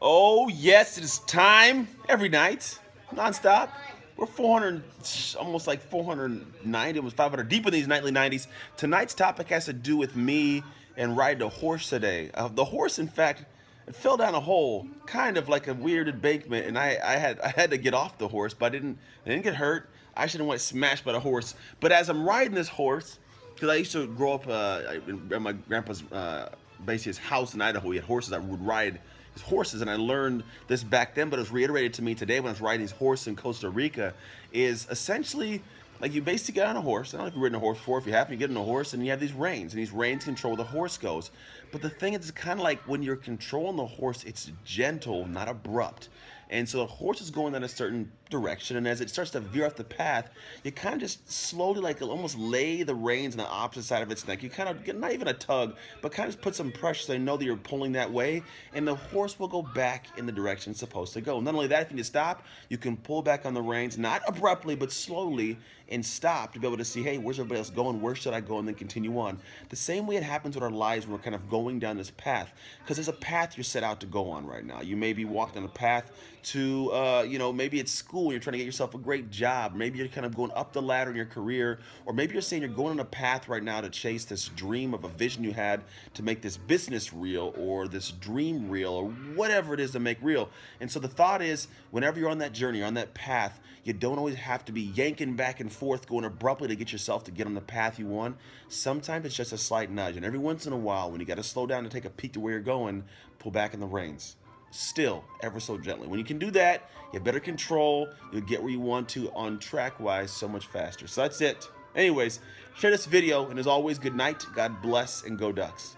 Oh, yes, it is time every night, nonstop. We're 400, almost like 490, almost 500 deep in these nightly 90s. Tonight's topic has to do with me and riding a horse today. Uh, the horse, in fact, it fell down a hole, kind of like a weird embankment, and I, I had I had to get off the horse, but I didn't I didn't get hurt. I shouldn't went smashed by the horse. But as I'm riding this horse, because I used to grow up uh, at my grandpa's uh, basically his house in Idaho, he had horses. I would ride his horses, and I learned this back then, but it was reiterated to me today when I was riding his horse in Costa Rica. Is essentially like you basically get on a horse. I don't know if you've ridden a horse before. If you haven't, you get on a horse and you have these reins, and these reins control where the horse goes. But the thing is, it's kind of like when you're controlling the horse, it's gentle, not abrupt. And so the horse is going in a certain direction, and as it starts to veer off the path, you kind of just slowly, like almost lay the reins on the opposite side of its neck. You kind of get not even a tug, but kind of put some pressure so they know that you're pulling that way, and the horse will go back in the direction it's supposed to go. Not only that, if you need to stop, you can pull back on the reins, not abruptly, but slowly, and stop to be able to see, hey, where's everybody else going? Where should I go? And then continue on. The same way it happens with our lives when we're kind of going down this path, because there's a path you're set out to go on right now. You may be walking on a path to, uh, you know, maybe it's school, you're trying to get yourself a great job. Maybe you're kind of going up the ladder in your career, or maybe you're saying you're going on a path right now to chase this dream of a vision you had to make this business real, or this dream real, or whatever it is to make real. And so the thought is, whenever you're on that journey, on that path, you don't always have to be yanking back and forth, going abruptly to get yourself to get on the path you want. Sometimes it's just a slight nudge. And every once in a while, when you got to slow down to take a peek to where you're going, pull back in the reins still ever so gently. When you can do that, you have better control. You'll get where you want to on track wise so much faster. So that's it. Anyways, share this video, and as always, good night, God bless, and go Ducks.